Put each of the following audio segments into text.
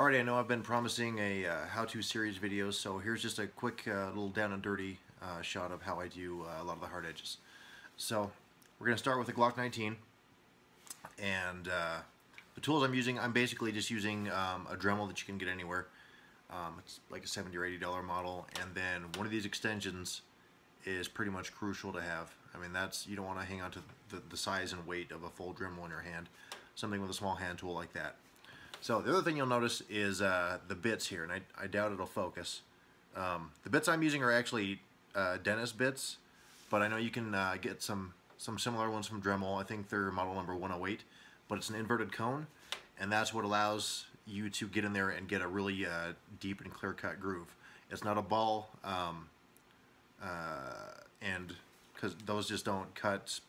Alrighty, I know I've been promising a uh, how-to series video, so here's just a quick uh, little down and dirty uh, shot of how I do uh, a lot of the hard edges. So we're going to start with the Glock 19, and uh, the tools I'm using, I'm basically just using um, a Dremel that you can get anywhere. Um, it's like a 70 or 80 dollar model, and then one of these extensions is pretty much crucial to have. I mean, that's you don't want to hang on to the, the size and weight of a full Dremel in your hand. Something with a small hand tool like that. So the other thing you'll notice is uh, the bits here, and I, I doubt it'll focus. Um, the bits I'm using are actually uh, Dennis bits, but I know you can uh, get some, some similar ones from Dremel. I think they're model number 108, but it's an inverted cone, and that's what allows you to get in there and get a really uh, deep and clear-cut groove. It's not a ball, um, uh, and because those just don't cut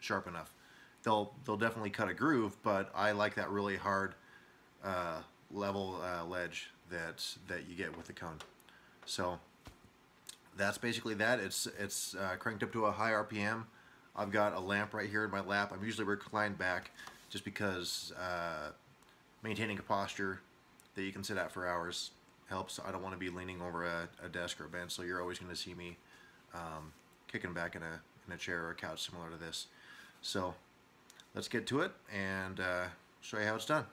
sharp enough. They'll, they'll definitely cut a groove, but I like that really hard uh, level uh, ledge that that you get with the cone. So that's basically that. It's it's uh, cranked up to a high RPM. I've got a lamp right here in my lap. I'm usually reclined back just because uh, maintaining a posture that you can sit at for hours helps. I don't want to be leaning over a, a desk or a bench, so you're always going to see me um, kicking back in a, in a chair or a couch similar to this. So let's get to it and uh, show you how it's done.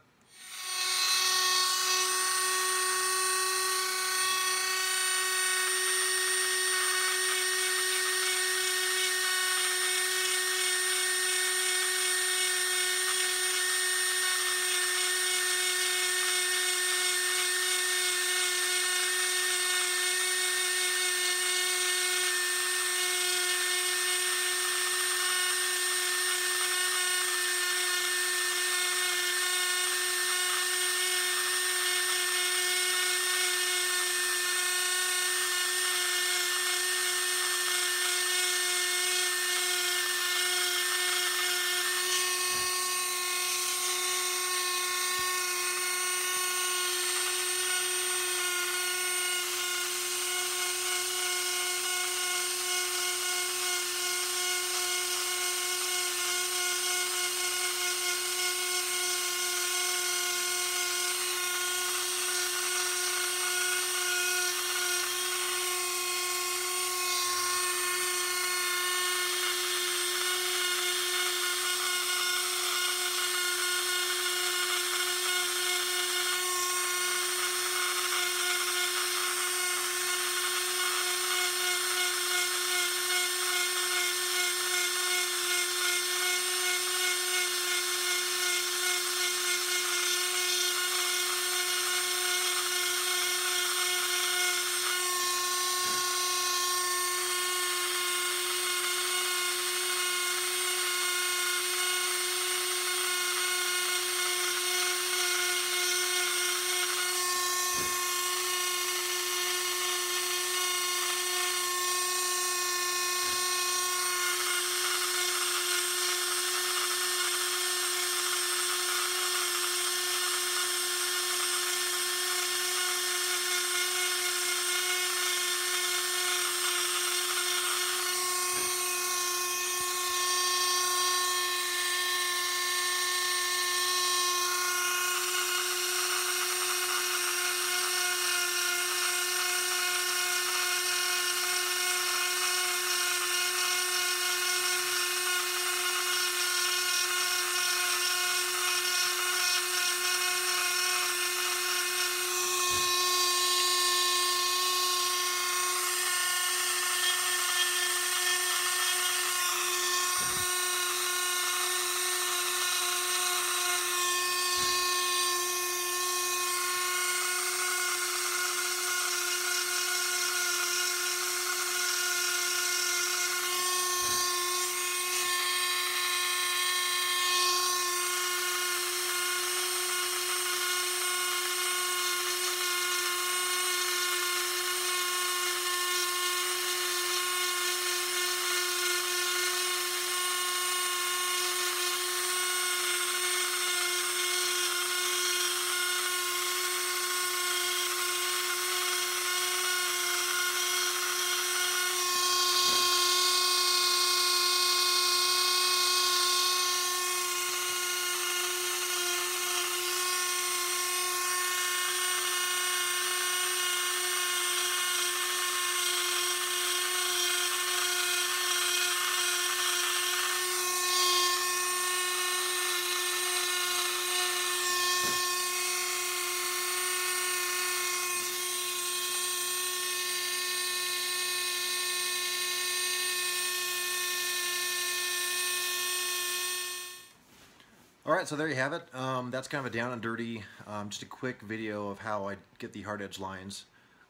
All right, so there you have it. Um, that's kind of a down and dirty, um, just a quick video of how I get the hard edge lines.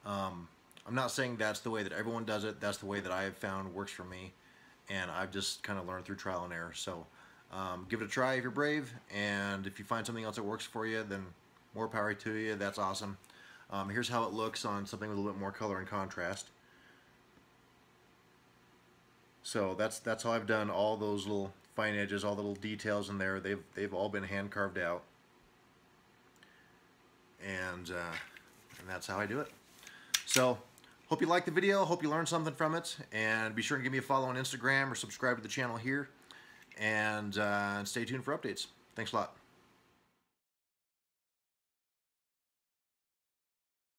Um, I'm not saying that's the way that everyone does it. That's the way that I have found works for me. And I've just kind of learned through trial and error. So um, give it a try if you're brave. And if you find something else that works for you, then more power to you. That's awesome. Um, here's how it looks on something with a little bit more color and contrast. So that's that's how I've done all those little fine edges, all the little details in there. They've they've all been hand carved out, and uh, and that's how I do it. So hope you liked the video. Hope you learned something from it, and be sure to give me a follow on Instagram or subscribe to the channel here, and uh, stay tuned for updates. Thanks a lot.